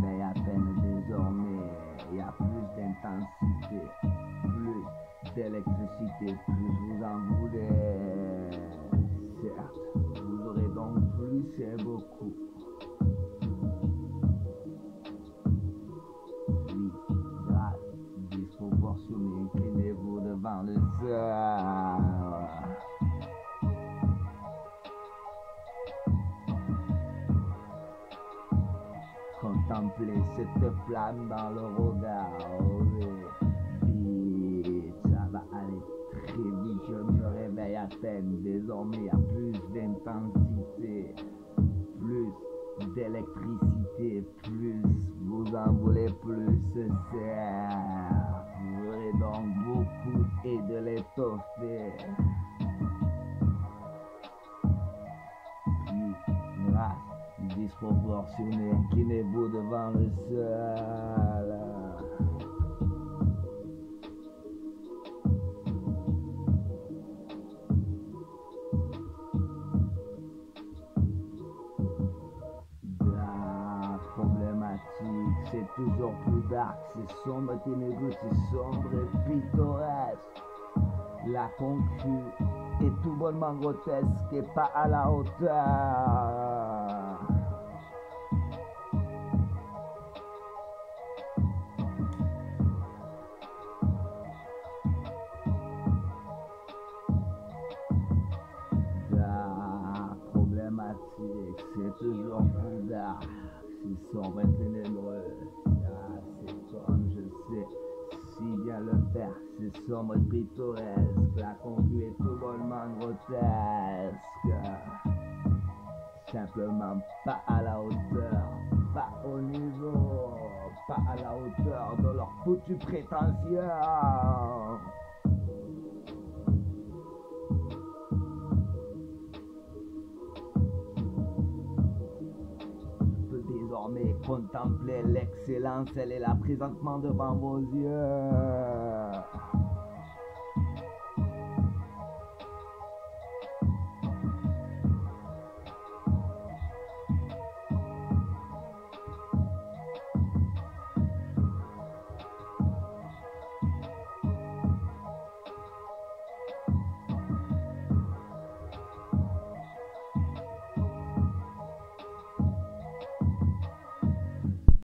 mais à peine désormais. Il y a plus d'intensité, plus d'électricité, plus vous en voulez. Certes, vous aurez donc plus, c'est beaucoup. Oui, grave, disproportionné, inclinez-vous devant le sol. Contemplez cette flamme dans le regard. Vite, ça va aller très vite. Je me réveille à peine. Désormais, à plus d'intensité, plus d'électricité, plus vous en voulez plus. C'est vous aurez donc beaucoup et de l'étoffer. Puis, grâce disproportionné, inclinez-vous devant le sol. C'est toujours plus dark, c'est sombre, ténébreux, c'est sombre et pittoresque. La concu est tout bonnement grotesque et pas à la hauteur. Toujours plus sombre et ténébreux. Ah, c'est comme je sais si bien le faire, c'est sombre et pittoresque. La concu est tout bonnement grotesque. Simplement pas à la hauteur, pas au niveau, pas à la hauteur de leur foutu prétention. Peux désormais contempler l'excellence, elle est là présentement devant vos yeux.